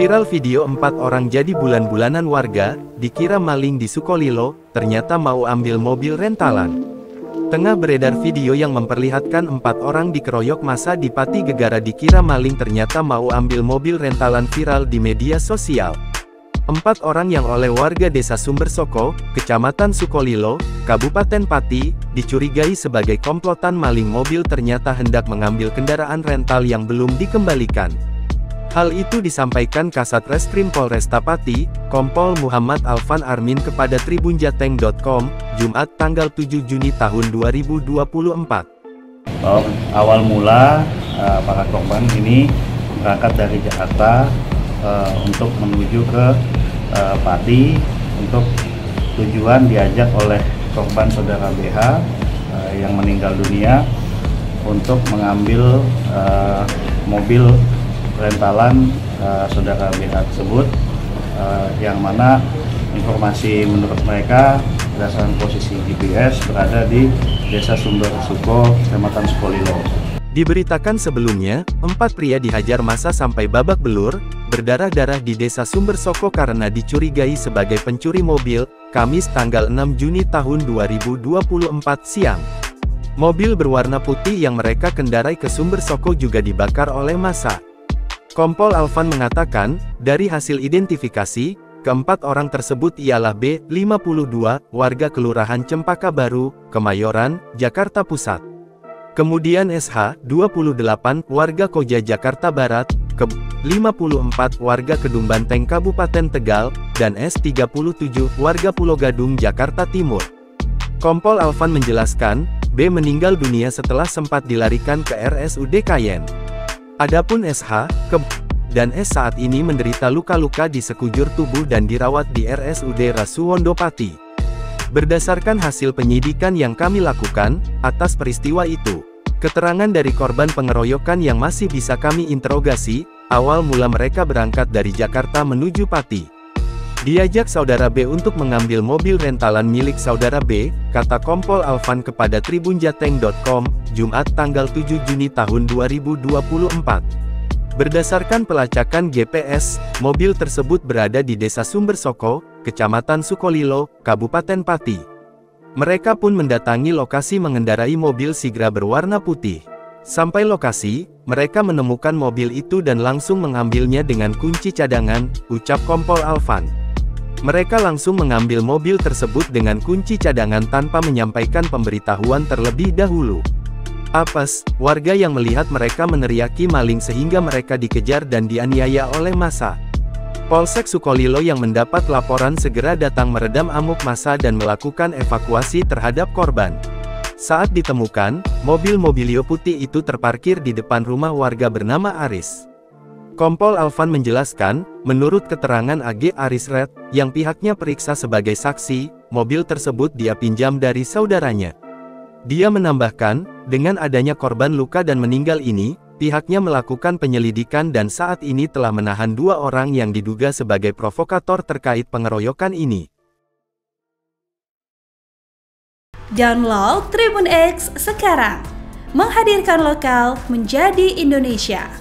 Viral video empat orang jadi bulan-bulanan warga, dikira maling di Sukolilo, ternyata mau ambil mobil rentalan. Tengah beredar video yang memperlihatkan empat orang dikeroyok masa di Pati Gegara dikira maling ternyata mau ambil mobil rentalan viral di media sosial. Empat orang yang oleh warga desa Sumber Soko, kecamatan Sukolilo, Kabupaten Pati, dicurigai sebagai komplotan maling mobil ternyata hendak mengambil kendaraan rental yang belum dikembalikan. Hal itu disampaikan Kasat Reskrim Polresta Pati, Kompol Muhammad Alfan Armin kepada tribunjateng.com, Jumat tanggal 7 Juni tahun 2024. Bahwa awal mula uh, para korban ini berangkat dari Jakarta uh, untuk menuju ke uh, Pati untuk tujuan diajak oleh korban saudara BH uh, yang meninggal dunia untuk mengambil uh, mobil rentalan uh, saudara BH tersebut uh, yang mana informasi menurut mereka berdasarkan posisi GPS berada di Desa Sumber Suko, Kecamatan Sukolilo. Diberitakan sebelumnya, empat pria dihajar masa sampai babak belur, berdarah-darah di Desa Sumber Soko karena dicurigai sebagai pencuri mobil, Kamis tanggal 6 Juni tahun 2024 siang. Mobil berwarna putih yang mereka kendarai ke Sumber Soko juga dibakar oleh massa. Kompol Alvan mengatakan, dari hasil identifikasi, keempat orang tersebut ialah B, 52, warga Kelurahan Cempaka Baru, Kemayoran, Jakarta Pusat. Kemudian SH, 28, warga Koja Jakarta Barat, ke 54, warga Kedung Banteng Kabupaten Tegal, dan S37, warga Pulau Gadung Jakarta Timur. Kompol Alvan menjelaskan, B meninggal dunia setelah sempat dilarikan ke RSUD Kayen. Adapun SH, ke dan S saat ini menderita luka-luka di sekujur tubuh dan dirawat di RSUD Rasuwondo Pati. Berdasarkan hasil penyidikan yang kami lakukan, atas peristiwa itu, keterangan dari korban pengeroyokan yang masih bisa kami interogasi, awal mula mereka berangkat dari Jakarta menuju Pati. Diajak saudara B untuk mengambil mobil rentalan milik saudara B, kata Kompol Alvan kepada tribunjateng.com, Jumat tanggal 7 Juni tahun 2024. Berdasarkan pelacakan GPS, mobil tersebut berada di Desa Sumber Soko, Kecamatan Sukolilo, Kabupaten Pati. Mereka pun mendatangi lokasi mengendarai mobil Sigra berwarna putih. Sampai lokasi, mereka menemukan mobil itu dan langsung mengambilnya dengan kunci cadangan, ucap Kompol Alvan. Mereka langsung mengambil mobil tersebut dengan kunci cadangan tanpa menyampaikan pemberitahuan terlebih dahulu. Apes, warga yang melihat mereka meneriaki maling sehingga mereka dikejar dan dianiaya oleh massa. Polsek Sukolilo yang mendapat laporan segera datang meredam amuk massa dan melakukan evakuasi terhadap korban. Saat ditemukan, mobil mobilio putih itu terparkir di depan rumah warga bernama Aris. Kompol Alvan menjelaskan, menurut keterangan AG Aris Red, yang pihaknya periksa sebagai saksi, mobil tersebut dia pinjam dari saudaranya. Dia menambahkan, dengan adanya korban luka dan meninggal ini, pihaknya melakukan penyelidikan dan saat ini telah menahan dua orang yang diduga sebagai provokator terkait pengeroyokan ini. Download Tribun X sekarang, menghadirkan lokal menjadi Indonesia.